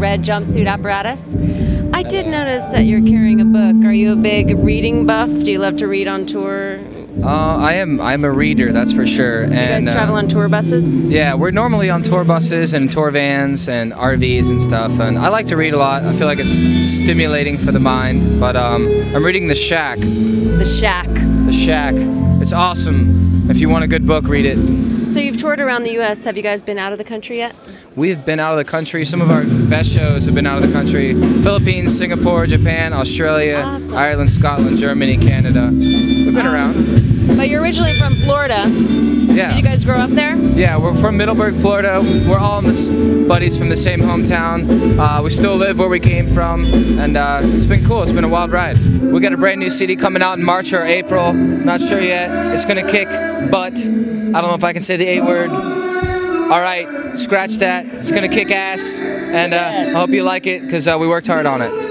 red jumpsuit apparatus. I did notice that you're carrying a book. Are you a big reading buff? Do you love to read on tour? Uh, I am. I'm a reader, that's for sure. Do you guys travel uh, on tour buses? yeah, we're normally on tour buses and tour vans and RVs and stuff. And I like to read a lot. I feel like it's stimulating for the mind. But um, I'm reading The Shack. The Shack. The Shack. It's awesome. If you want a good book, read it. So you've toured around the U.S. Have you guys been out of the country yet? We've been out of the country. Some of our best shows have been out of the country. Philippines, Singapore, Japan, Australia, Awesome. Ireland, Scotland, Germany, Canada. We've been around. But you're originally from Florida. Yeah. Did you guys grow up there? Yeah, we're from Middleburg, Florida. We're all buddies from the same hometown. Uh, we still live where we came from, and uh, it's been cool. It's been a wild ride. We got a brand new CD coming out in March or April. Not sure yet. It's gonna kick butt. I don't know if I can say the A word. All right, scratch that. It's gonna kick ass, and uh, I hope you like it because uh, we worked hard on it.